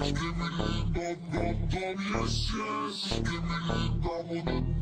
Give me the dum dum dum, yes yes. Give me the dum dum